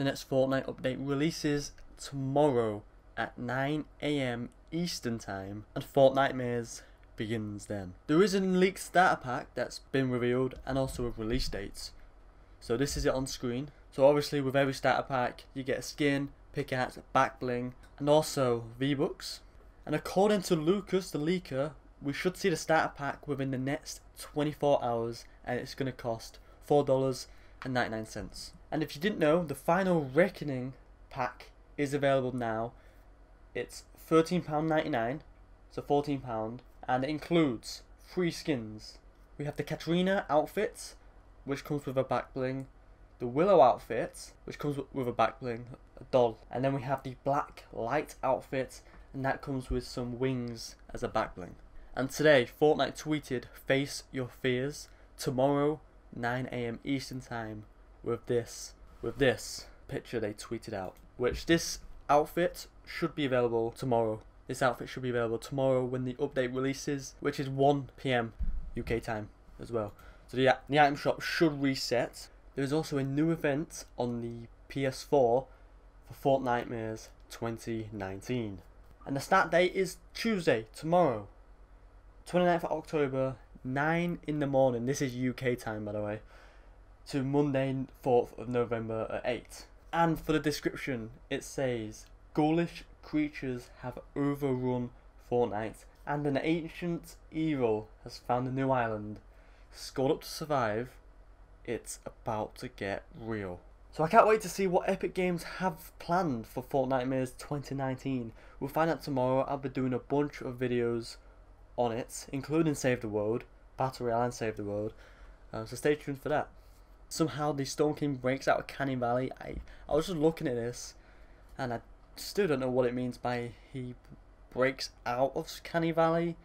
The next Fortnite update releases tomorrow at 9am Eastern Time, and Fortnitemares begins then. There is a leaked starter pack that's been revealed, and also a release dates. So this is it on screen. So obviously with every starter pack, you get a skin, pickaxe, back bling, and also V-Bucks. And according to Lucas the leaker, we should see the starter pack within the next 24 hours, and it's going to cost $4.99. And 99 cents. And if you didn't know, the final Reckoning pack is available now. It's £13.99, so £14, and it includes three skins. We have the Katrina outfit, which comes with a back bling, the Willow outfit, which comes with a back bling, a doll, and then we have the Black Light outfit, and that comes with some wings as a back bling. And today, Fortnite tweeted, "Face your fears." Tomorrow, 9 a.m. Eastern time, with this, with this picture they tweeted out, which this outfit should be available tomorrow. This outfit should be available tomorrow when the update releases, which is 1 p.m. UK time as well. So the, the item shop should reset. There is also a new event on the PS4 for Fortnitemares 2019. And the start date is Tuesday, tomorrow. 29th of October, 9 in the morning. This is UK time, by the way. To Monday, 4th of November at 8. And for the description, it says Ghoulish creatures have overrun Fortnite, and an ancient evil has found a new island. Scored up to survive, it's about to get real. So I can't wait to see what Epic Games have planned for Fortnite Fortnitemares 2019. We'll find out tomorrow. I'll be doing a bunch of videos on it, including Save the World, Battle Royale and Save the World. Uh, so stay tuned for that. Somehow the Storm King breaks out of Canny Valley. I, I was just looking at this and I still don't know what it means by he breaks out of Canny Valley.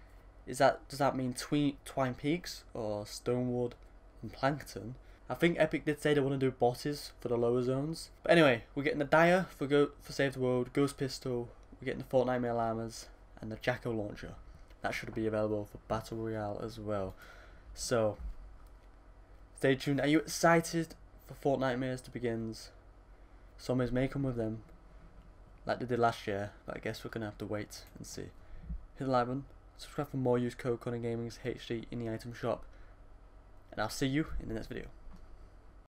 Is that does that mean Twi Twine Peaks or Stonewood and Plankerton? I think Epic did say they want to do bosses for the lower zones. But anyway, we're getting the Dire for Go for Save the World, Ghost Pistol, we're getting the Fortnite Armors, and the Jack-O-Launcher. That should be available for Battle Royale as well. So, stay tuned. Are you excited for Fortnite Fortnitemares to begins? Summers may come with them, like they did last year, but I guess we're gonna have to wait and see. Hit the like button, subscribe for more. Use code ConorGamingzHD in the item shop, and I'll see you in the next video.